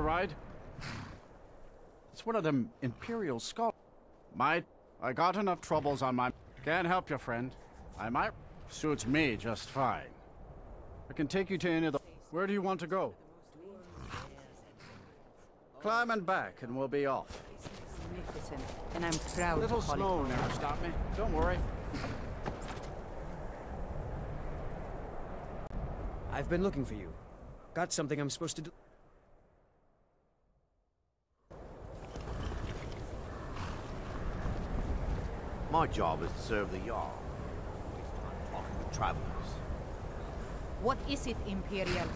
ride? It's one of them Imperial Skull. Might. I got enough troubles on my... Can't help you, friend. I might... Suits me just fine. I can take you to any of the... Where do you want to go? Climb and back, and we'll be off. Magnificent, and I'm proud Little to call snow it. never stopped me. Don't worry. I've been looking for you. Got something I'm supposed to do. My job is to serve the Jarl. Waste time talking with travelers. What is it, Imperial?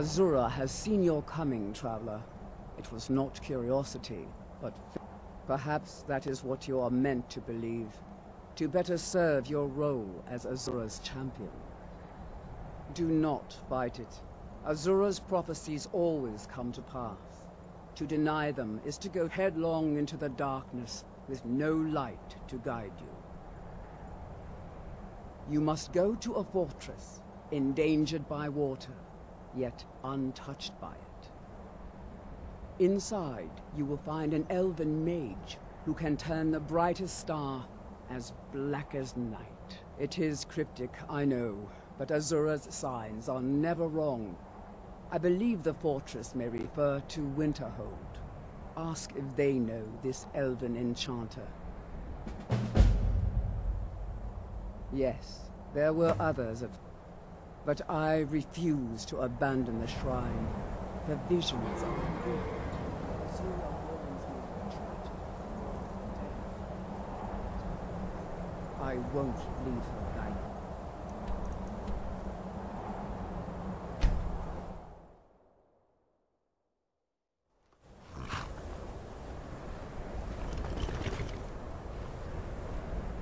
Azura has seen your coming, traveler. It was not curiosity, but perhaps that is what you are meant to believe. To better serve your role as Azura's champion. Do not fight it. Azura's prophecies always come to pass. To deny them is to go headlong into the darkness with no light to guide you. You must go to a fortress, endangered by water, yet untouched by it. Inside, you will find an elven mage who can turn the brightest star as black as night. It is cryptic, I know, but Azura's signs are never wrong. I believe the fortress may refer to Winterhold. Ask if they know this elven enchanter. Yes, there were others at... But I refuse to abandon the shrine. The visions are. I won't leave her guided.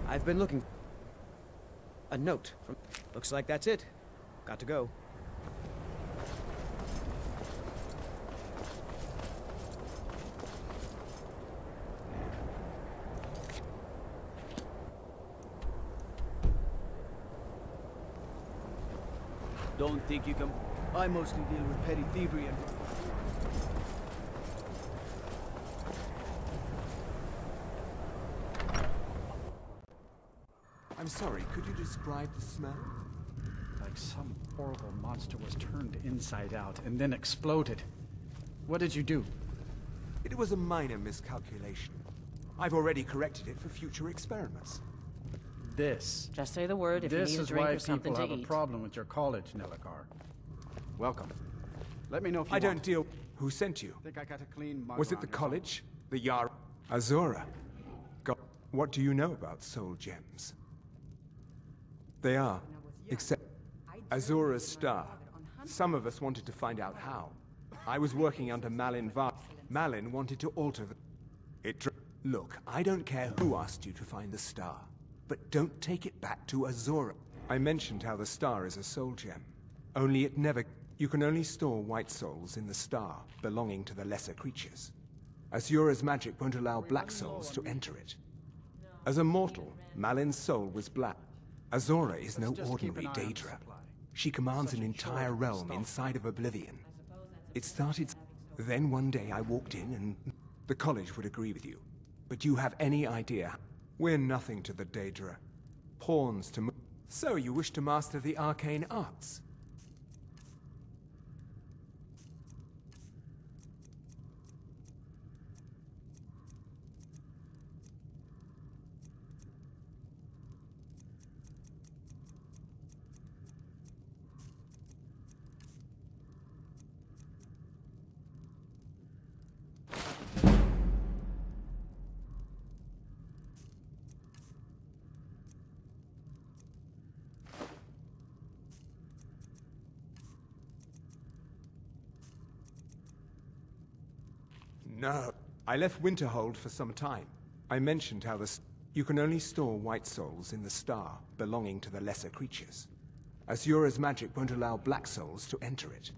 I've been looking. A note from. Looks like that's it. Got to go. Don't think you can... I mostly deal with petty thievery and... I'm sorry, could you describe the smell? Like some horrible monster was turned inside out and then exploded. What did you do? It was a minor miscalculation. I've already corrected it for future experiments. This. Just say the word if this you need a is drink why or something people have a problem with your college, Nelacar. Welcome. Let me know if you I don't deal... Who sent you? think I got a clean mug Was it the your college? The Yar... Azura? God, what do you know about soul gems? They are, except... Azura's star. Some of us wanted to find out how. I was working under Malyn Va... Malyn wanted to alter the... It... Look, I don't care who asked you to find the star. But don't take it back to Azura. I mentioned how the star is a soul gem. Only it never... You can only store white souls in the star, belonging to the lesser creatures. Azura's magic won't allow black souls to enter it. As a mortal, Malyn's soul was black. Azura is no ordinary Daedra. She commands an entire realm inside of Oblivion. It started... Then one day I walked in and... The college would agree with you. But you have any idea? We're nothing to the Daedra. Pawns to... So you wish to master the arcane arts? No. I left Winterhold for some time. I mentioned how the... You can only store white souls in the star, belonging to the lesser creatures. Azura's magic won't allow black souls to enter it.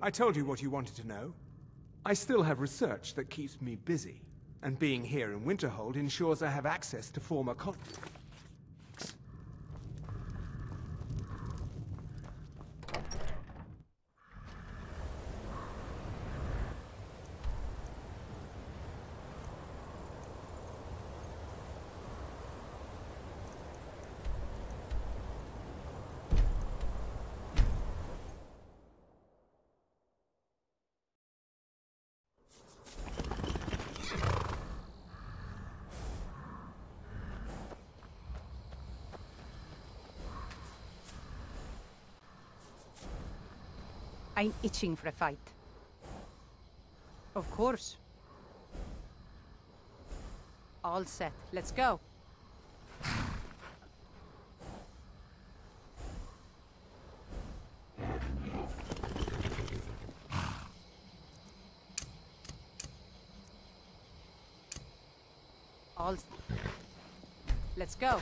I told you what you wanted to know. I still have research that keeps me busy, and being here in Winterhold ensures I have access to former con... I'm itching for a fight. Of course. All set. Let's go. All. Let's go.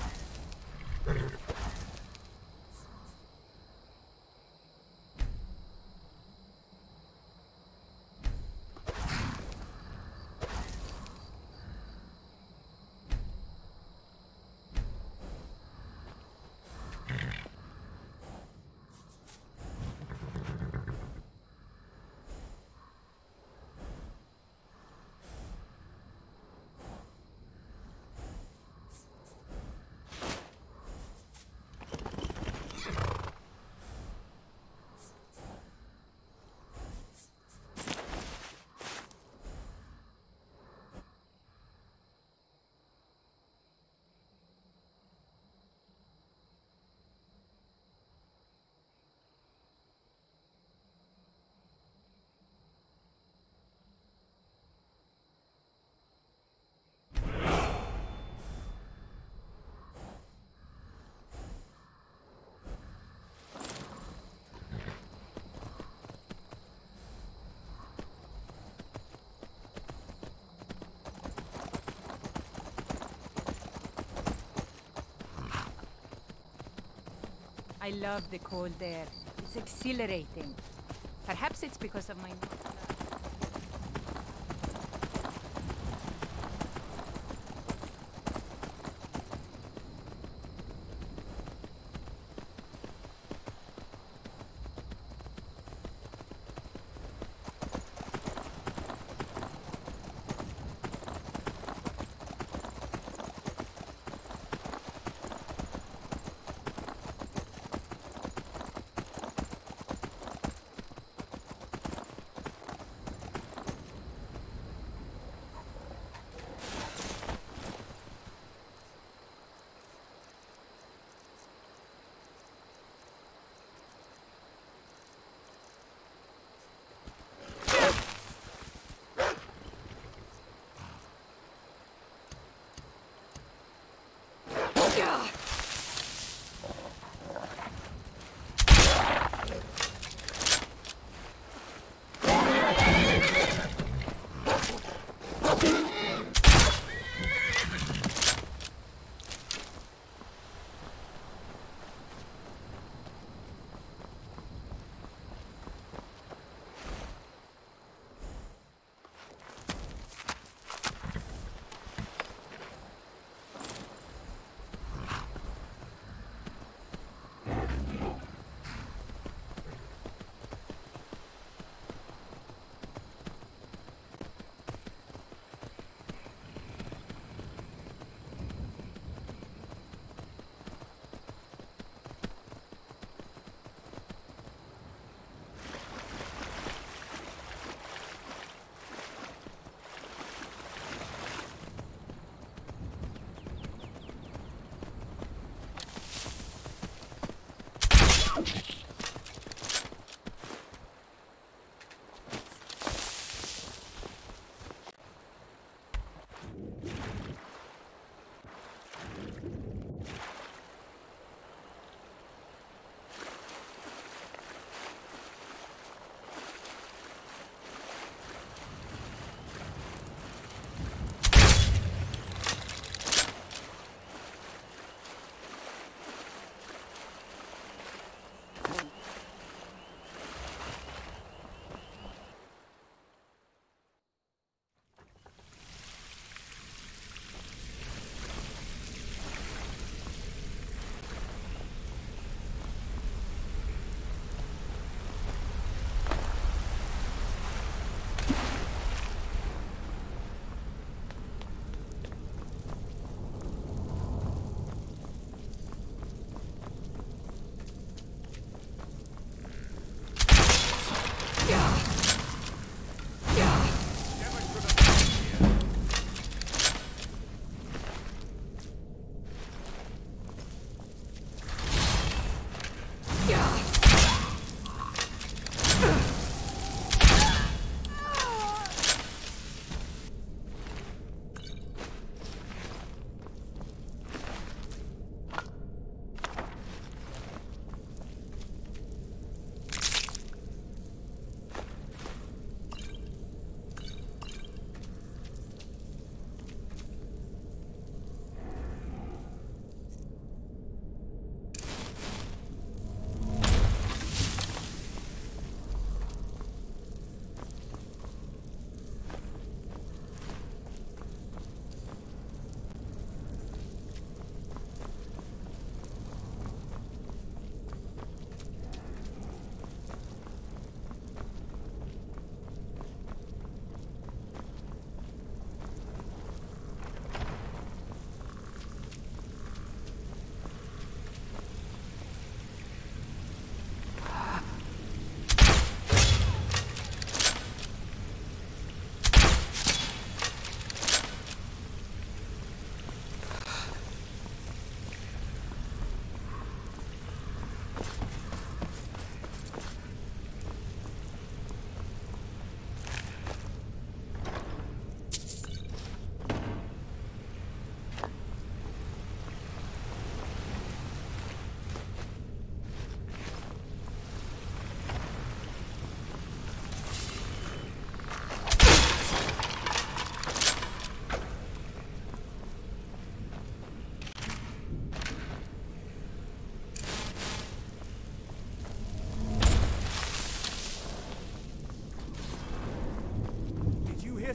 Love the cold air. It's exhilarating. Perhaps it's because of my.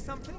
Something?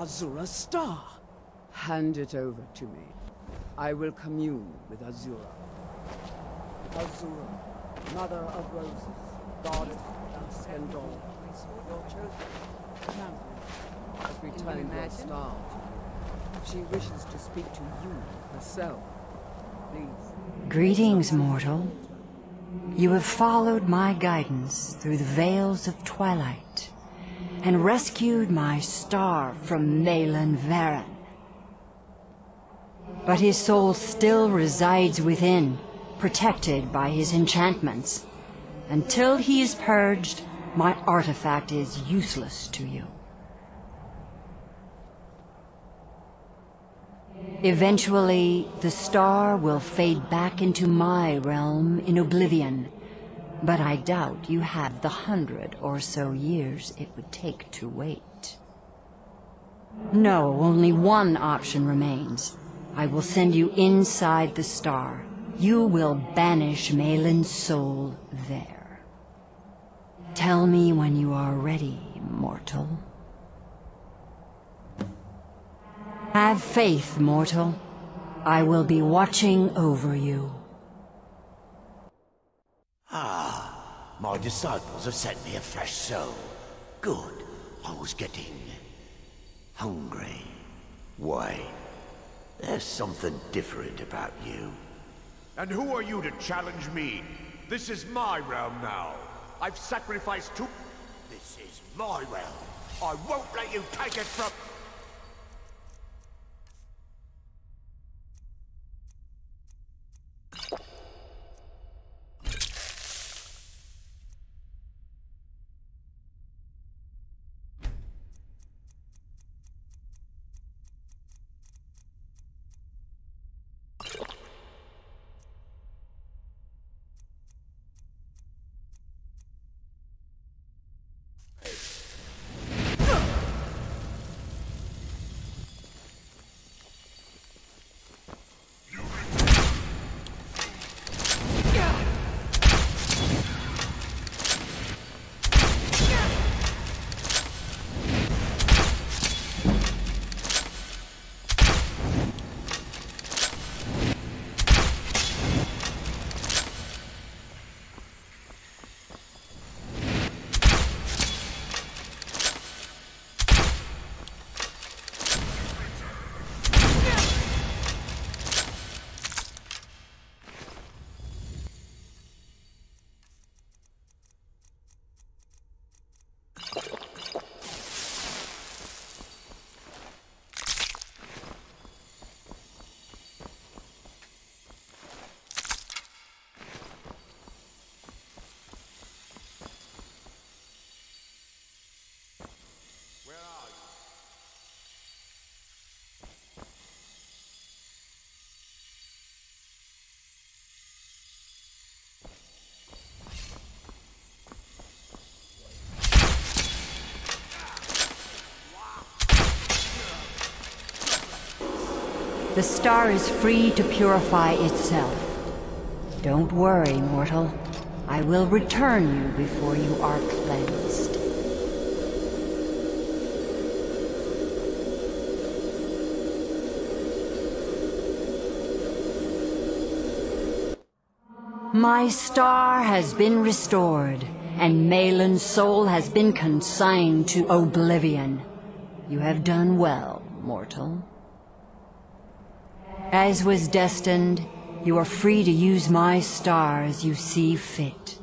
Azura's star. Hand it over to me. I will commune with Azura. Azura, Mother of Roses, Goddess of Dusk and Dawn, your chosen champion has returned your imagine? star to. She wishes to speak to you herself. Please. Greetings, mortal. You have followed my guidance through the veils of twilight and rescued my star from Malyn Varen. But his soul still resides within, protected by his enchantments. Until he is purged, my artifact is useless to you. Eventually, the star will fade back into my realm in oblivion. But I doubt you have the hundred or so years it would take to wait. No, only one option remains. I will send you inside the star. You will banish Malyn's soul there. Tell me when you are ready, mortal. Have faith, mortal. I will be watching over you. Ah, my disciples have sent me a fresh soul. Good. I was getting hungry. Why? There's something different about you. And who are you to challenge me? This is my realm now. I've sacrificed two... This is my realm. I won't let you take it from... The star is free to purify itself. Don't worry, mortal. I will return you before you are cleansed. My star has been restored, and Malyn's soul has been consigned to oblivion. You have done well, mortal. As was destined, you are free to use my star as you see fit.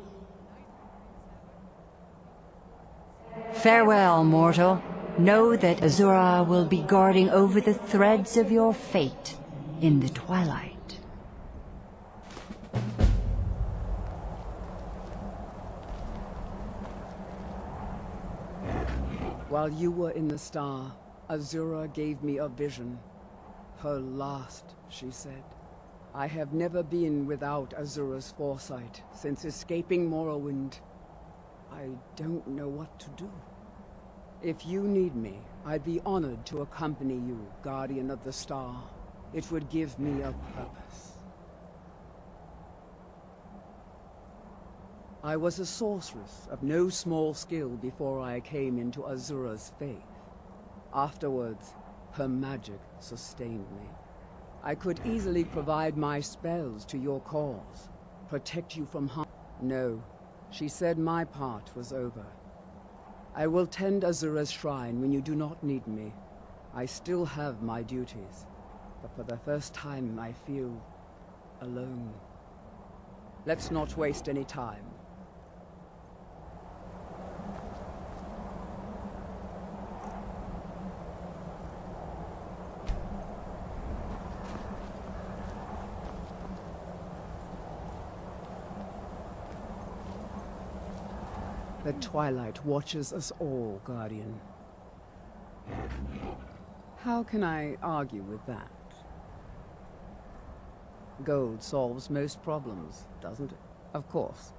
Farewell, mortal. Know that Azura will be guarding over the threads of your fate in the twilight. While you were in the star, Azura gave me a vision. Her last, she said. I have never been without Azura's foresight since escaping Morrowind. I don't know what to do. If you need me, I'd be honored to accompany you, Guardian of the Star. It would give me a purpose. I was a sorceress of no small skill before I came into Azura's faith. Afterwards, her magic sustained me. I could easily provide my spells to your cause, protect you from harm. No, she said my part was over. I will tend Azura's shrine when you do not need me. I still have my duties, but for the first time I feel alone. Let's not waste any time. The Twilight watches us all, Guardian. How can I argue with that? Gold solves most problems, doesn't it? Of course.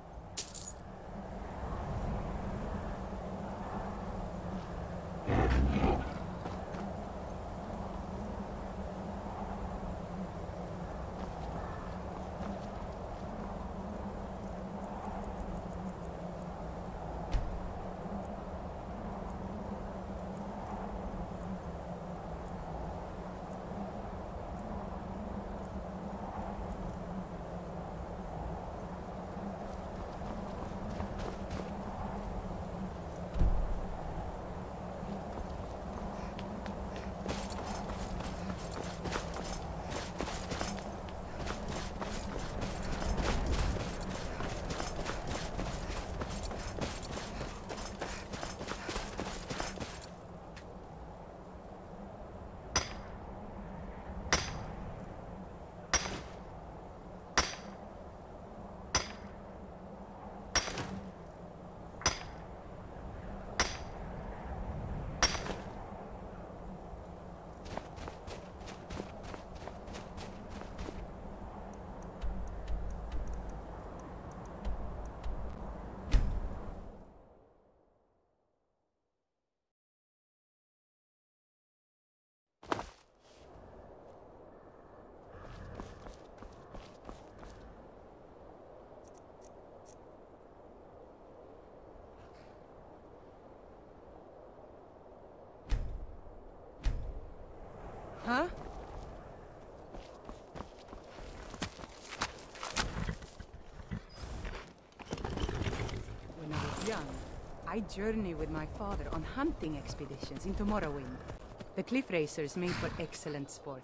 Huh? When I was young, I journeyed with my father on hunting expeditions into Morrowind. The cliff racers made for excellent sport.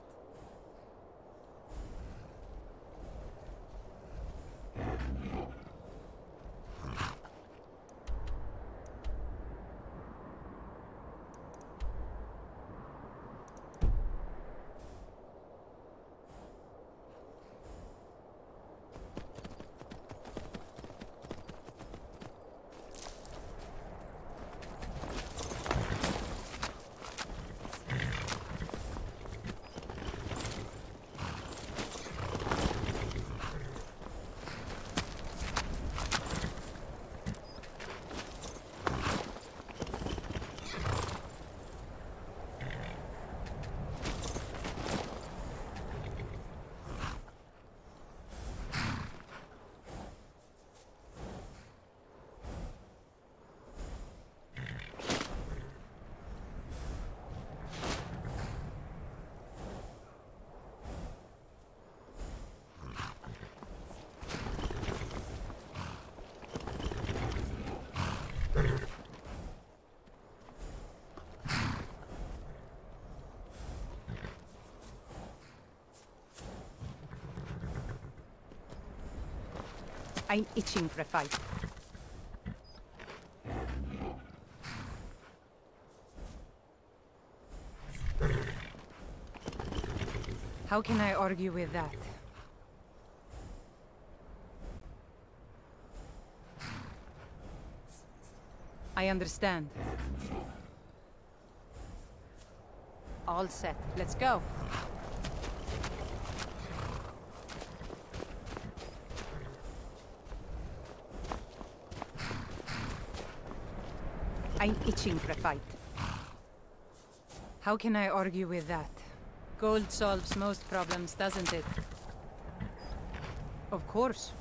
I'm itching for a fight. How can I argue with that? I understand. All set. Let's go. I'm itching for a fight. How can I argue with that? Gold solves most problems, doesn't it? Of course.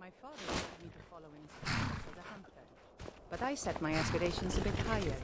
My father wanted me to follow in his footsteps as a hunter. But I set my aspirations a bit higher.